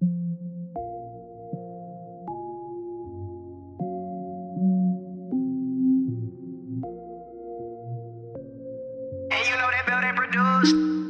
And you know that building produced.